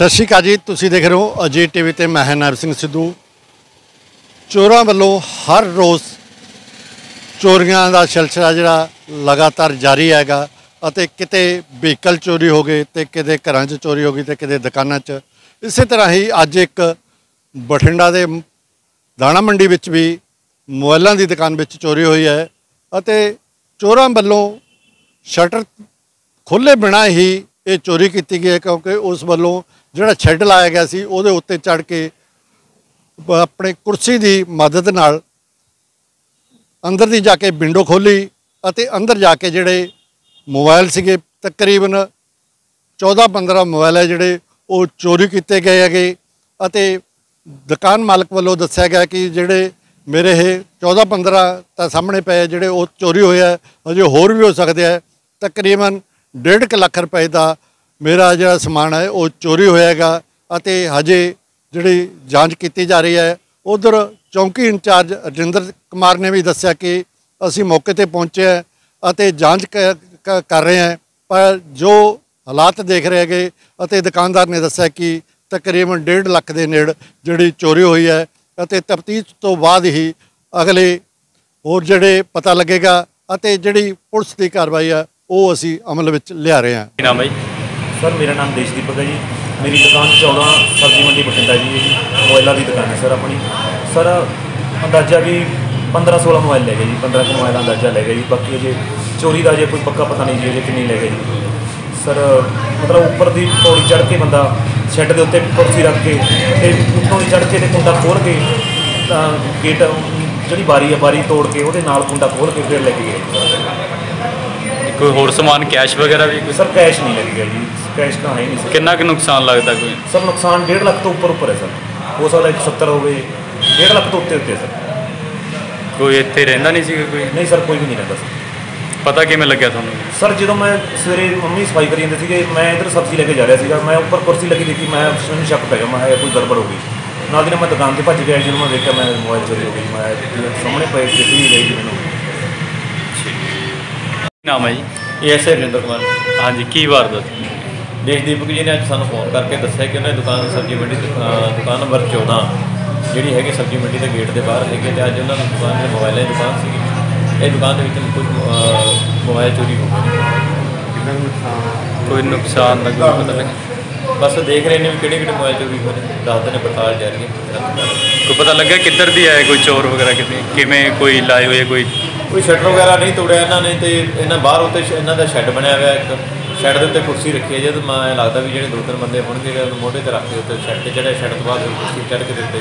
ਸਤਿ ਸ਼੍ਰੀ ਅਕਾਲ ਜੀ, ਤੁਸੀਂ ਦੇਖ ਰਹੇ ਹੋ ਅਜੇ ਟੀਵੀ ਤੇ, ਮੈਂ ਹਾਂ ਨਰ ਸਿੰਘ ਸਿੱਧੂ। ਚੋਰਾਂ ਵੱਲੋਂ ਹਰ ਰੋਜ਼ ਚੋਰੀਆਂ ਦਾ ਸਿਲਸਿਲਾ ਜਿਹੜਾ ਲਗਾਤਾਰ ਜਾਰੀ ਹੈਗਾ ਅਤੇ ਕਿਤੇ ਵਹੀਕਲ ਚੋਰੀ ਹੋ ਗਏ ਤੇ ਕਿਤੇ ਘਰਾਂ 'ਚ ਚੋਰੀ ਹੋ ਗਈ ਤੇ ਕਿਤੇ ਦੁਕਾਨਾਂ 'ਚ। ਇਸੇ ਤਰ੍ਹਾਂ ਹੀ ਅੱਜ ਇੱਕ ਬਠਿੰਡਾ ਦੇ ਦਾਣਾ ਮੰਡੀ ਵਿੱਚ ਵੀ ਮੋਬਾਈਲਾਂ ਦੀ ਦੁਕਾਨ ਵਿੱਚ ਚੋਰੀ ਹੋਈ ਹੈ ਅਤੇ ਚੋਰਾਂ ਵੱਲੋਂ ਸ਼ਟਰ ਖੁੱਲੇ ਬਿਨਾਂ ਹੀ ਇਹ ਚੋਰੀ ਕੀਤੀ ਗਈ ਹੈ ਕਿਉਂਕਿ ਉਸ ਵੱਲੋਂ ਜਿਹੜਾ ਸ਼ੈੱਡ ਲਾਇਆ ਗਿਆ ਸੀ, ਉਹਦੇ ਉੱਤੇ ਚੜ ਕੇ ਆਪਣੇ ਕੁਰਸੀ ਦੀ ਮਦਦ ਨਾਲ ਅੰਦਰ ਦੀ ਜਾ ਕੇ ਵਿੰਡੋ ਖੋਲੀ ਅਤੇ ਅੰਦਰ ਜਾ ਕੇ ਜਿਹੜੇ ਮੋਬਾਈਲ ਸੀਗੇ, ਤਕਰੀਬਨ 14-15 ਮੋਬਾਈਲ ਹੈ ਜਿਹੜੇ ਉਹ ਚੋਰੀ ਕੀਤੇ ਗਏ ਹੈਗੇ ਅਤੇ ਦੁਕਾਨ ਮਾਲਕ ਵੱਲੋਂ ਦੱਸਿਆ ਗਿਆ ਕਿ ਜਿਹੜੇ ਮੇਰੇ ਇਹ 14-15 ਤਾਂ ਸਾਹਮਣੇ ਪਏ ਜਿਹੜੇ ਉਹ ਚੋਰੀ ਹੋਏ ਆ ਅਜੇ ਹੋਰ ਵੀ ਹੋ ਸਕਦੇ ਆ। ਤਕਰੀਬਨ 1.5 ਲੱਖ ਰੁਪਏ ਦਾ ਮੇਰਾ ਜਿਹੜਾ ਸਮਾਨ ਹੈ, ਉਹ ਚੋਰੀ ਹੋਇਆ ਹੈਗਾ ਅਤੇ ਹਜੇ ਜਿਹੜੀ ਜਾਂਚ ਕੀਤੀ ਜਾ ਰਹੀ ਹੈ, ਉਧਰ ਚੌਂਕੀ ਇੰਚਾਰਜ ਰਜਿੰਦਰ ਕੁਮਾਰ ਨੇ ਵੀ ਦੱਸਿਆ ਕਿ ਅਸੀਂ ਮੌਕੇ ਤੇ ਪਹੁੰਚੇ ਹਾਂ ਅਤੇ ਜਾਂਚ ਕ- ਕ- ਕਰ ਰਹੇ ਹਾਂ। ਪਰ ਜੋ ਹਾਲਾਤ ਦੇਖ ਰਹੇ ਹੈਗੇ ਅਤੇ ਦੁਕਾਨਦਾਰ ਨੇ ਦੱਸਿਆ ਕਿ ਤਕਰੀਬਨ 1.5 ਲੱਖ ਦੇ ਨੇੜ ਜਿਹੜੀ ਚੋਰੀ ਹੋਈ ਹੈ ਅਤੇ ਤਫਤੀਸ਼ ਤੋਂ ਬਾਅਦ ਹੀ ਅਗਲੇ ਹੋਰ ਜਿਹੜੇ ਪਤਾ ਲੱਗੇਗਾ ਅਤੇ ਜਿਹੜੀ ਪੁਲਿਸ ਦੀ ਕਾਰਵਾਈ ਹੈ, ਉਹ ਅਸੀਂ ਅਮਲ ਵਿੱਚ ਲਿਆ ਰਹੇ ਹਾਂ। ਨਾਮ ਹੈ ਸਰ ਮੇਰਾ ਨਾਮ ਦੇਸ਼ਦੀਪਕ ਹੈ ਜੀ। ਮੇਰੀ ਦੁਕਾਨ 14 ਸਬਜ਼ੀ ਮੰਡੀ ਬਠਿੰਡਾ ਜੀ ਮੋਬਾਈਲਾਂ ਦੀ ਦੁਕਾਨ ਹੈ ਸਰ ਆਪਣੀ। ਸਰ ਅੰਦਾਜ਼ਾ ਵੀ 15 16 ਮੋਬਾਈਲ ਲੈ ਗਏ ਜੀ। 15 ਕੁ ਮੋਬਾਈਲ ਦਾ ਅੰਦਾਜ਼ਾ ਲੈ ਗਏ ਜੀ। ਬਾਕੀ ਅਜੇ ਚੋਰੀ ਦਾ ਜੇ ਕੋਈ ਪੱਕਾ ਪਤਾ ਨਹੀਂ ਜੀ ਅਜੇ ਕਿੰਨੀ ਲੈ ਗਏ ਜੀ। ਸਰ ਮਤਲਬ ਉੱਪਰ ਦੀ ਪੌੜੀ ਚੜ੍ਹ ਕੇ ਬੰਦਾ ਸ਼ੈੱਡ ਦੇ ਉੱਤੇ ਕੁਰਸੀ ਰੱਖ ਕੇ ਤੇ ਉੱਤੋਂ ਚੜ੍ਹ ਕੇ ਤੇ ਕੁੰਡਾ ਖੋਲ ਕੇ ਤਾਂ ਗੇਟ ਜਿਹੜੀ ਬਾਰੀ ਹੈ ਬਾਰੀ ਤੋੜ ਕੇ ਉਹਦੇ ਨਾਲ ਕੁੰਡਾ ਖੋਲ ਕੇ ਫਿਰ ਲੈ ਕੇ ਗਏ। ਕੋਈ ਹੋਰ ਸਮਾਨ ਕੈਸ਼ ਵਗੈਰਾ ਵੀ ਕੋਈ? ਸਰ ਕੈਸ਼ ਨਹੀਂ ਲੱਗੇਗਾ ਜੀ। ਕੈਸ਼ ਤਾਂ ਹੈ ਨਹੀਂ ਸਰ। ਕਿੰਨਾ ਕੁ ਨੁਕਸਾਨ ਲੱਗਦਾ ਕੋਈ? ਸਰ ਨੁਕਸਾਨ 1.5 ਲੱਖ ਤੋਂ ਉੱਪਰ ਉੱਪਰ ਹੈ ਸਰ। ਹੋ ਸਕਦਾ 170 ਹੋਵੇ 1.5 ਲੱਖ ਤੋਂ ਉੱਤੇ ਉੱਤੇ ਹੈ ਸਰ। ਕੋਈ ਇੱਥੇ ਰਹਿੰਦਾ ਨਹੀਂ ਸੀਗਾ ਕੋਈ? ਨਹੀਂ ਸਰ ਕੋਈ ਵੀ ਨਹੀਂ ਰਹਿੰਦਾ ਸਰ। ਪਤਾ ਕਿਵੇਂ ਲੱਗਿਆ ਤੁਹਾਨੂੰ? ਸਰ ਜਦੋਂ ਮੈਂ ਸਵੇਰੇ ਮੰਮੀ ਸਫ਼ਾਈ ਕਰੀ ਜਾਂਦੇ ਸੀਗੇ ਮੈਂ ਇਧਰ ਸਬਜ਼ੀ ਲੈ ਕੇ ਜਾ ਰਿਹਾ ਸੀਗਾ। ਮੈਂ ਉੱਪਰ ਕੁਰਸੀ ਲੱਗੀ ਦੇਖੀ ਮੈਂ ਮੈਨੂੰ ਸ਼ੱਕ ਪੈ ਗਿਆ। ਮੈਂ ਕਿਹਾ ਇਹ ਕੋਈ ਗੜਬੜ ਹੋ ਗਈ। ਨਾਲ ਦੀ ਨਾਲ ਮੈਂ ਦੁਕਾਨ ਤੇ ਭੱਜ ਗਿਆ। ਜਦੋਂ ਮੈਂ ਦੇਖਿਆ ਮੈਂ ਮੋਬਾਈਲ ਚੋਰੀ ਹੋ ਗਈ। ਮੈਂ ਸਾਹਮਣੇ ਪਏ ਦਿੱਤੀ ਨਹੀਂ ਗਈ ਜੀ ਮੈਨੂੰ ਨਾਮ ਹੈ ਜੀ? ਇਹ ਐਸ ਰਵਿੰਦਰ ਕੁਮਾਰ। ਹਾਂਜੀ ਕੀ ਵਾਰਦਾਤ? ਦੇਸ਼ਦੀਪਕ ਜੀ ਨੇ ਅੱਜ ਸਾਨੂੰ ਫੋਨ ਕਰਕੇ ਦੱਸਿਆ ਕਿ ਉਹਨੇ ਦੁਕਾਨ ਸਬਜ਼ੀ ਮੰਡੀ ਦੀ, ਦੁਕਾਨ ਨੰਬਰ 14 ਜਿਹੜੀ ਹੈਗੀ ਸਬਜ਼ੀ ਮੰਡੀ ਦੇ ਗੇਟ ਦੇ ਬਾਹਰ ਹੈਗੀ ਤੇ ਅੱਜ ਉਹਨਾਂ ਦੀ ਦੁਕਾਨ ਦੇ ਮੋਬਾਈਲਾਂ ਦੀ ਦੁਕਾਨ ਸੀਗੀ। ਇਹ ਦੁਕਾਨ ਦੇ ਵਿੱਚ ਕੁਝ ਅਹ, ਮੋਬਾਈਲ ਚੋਰੀ ਹੋ ਗਏ। ਕੋਈ ਨੁਕਸਾਨ ਦਾ ਕੋਈ ਪਤਾ ਲੱਗਾ? ਬਸ ਦੇਖ ਰਹੇ ਨੇ ਵੀ ਕਿਹੜੇ ਕਿਹੜੇ ਮੋਬਾਈਲ ਚੋਰੀ ਹੋਏ ਨੇ। ਦੱਸਦੇ ਨੇ ਪੜਤਾਲ ਜਾਰੀ ਹੈ। ਕੋਈ ਪਤਾ ਲੱਗਾ ਕਿੱਧਰ ਦੀ ਆਏ ਕੋਈ ਚੋਰ ਵਗੈਰਾ ਕਿਤੇ? ਕਿਵੇਂ ਕੋਈ ਲਾਏ ਹੋਏ ਕੋਈ? ਕੋਈ ਸ਼ਟਰ ਵਗੈਰਾ ਨਹੀਂ ਤੋੜਿਆ ਇਹਨਾਂ ਨੇ ਤੇ ਇਹਨਾਂ ਬਾਹਰ ਉੱਤੇ ਸ਼- ਇਹਨਾਂ ਦਾ ਸ਼ੈੱਡ ਬਣਿਆ ਹੋਇਆ ਇੱਕ। ਸ਼ੈੱਡ ਦੇ ਉੱਤੇ ਕੁਰਸੀ ਰੱਖੀ ਹੈ ਜਦ ਮੈਂ ਲੱਗਦਾ ਵੀ ਜਿਹੜੇ ਦੋ ਤਿੰਨ ਬੰਦੇ ਹੋਣਗੇ ਜਿਹੜੇ ਉਹਨੂੰ ਮੋਢੇ ਤੇ ਰੱਖ ਕੇ ਉੱਤੇ ਸ਼ੈੱਡ ਤੇ ਜਿਹੜਾ ਸ਼ੈੱਡ ਤੋਂ ਬਾਅਦ ਫਿਰ ਕੁਰਸੀ ਚੜ੍ਹ ਕੇ ਦਿੱਤੇ।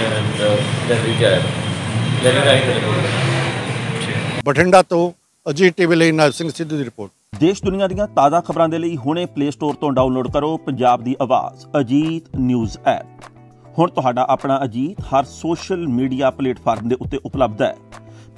ਐਂਡ ਲੈਂਡਰੀ ਚ ਆਇਆ। ਲੈਂਡਰੀ ਰਾਹੀਂ ਤੇ ਬਠਿੰਡਾ ਤੋਂ ਅਜੀਤ ਟੀਵੀ ਲਈ ਨਰ ਸਿੰਘ ਸਿੱਧੂ ਦੀ ਰਿਪੋਰਟ। ਦੇਸ਼ ਦੁਨੀਆ ਦੀਆਂ ਤਾਜ਼ਾ ਖਬਰਾਂ ਦੇ ਲਈ ਹੁਣੇ ਪਲੇ ਸਟੋਰ ਤੋਂ ਡਾਊਨਲੋਡ ਕਰੋ ਪੰਜਾਬ ਦੀ ਆਵਾਜ਼ ਅਜੀਤ ਨਿਊਜ਼ ਐਪ। ਹੁਣ ਤੁਹਾਡਾ ਆਪਣਾ ਅਜੀਤ ਹਰ ਸੋਸ਼ਲ ਮੀਡੀਆ ਪਲੇਟਫਾਰਮ ਦੇ ਉੱਤੇ ਉਪਲਬਧ ਹੈ।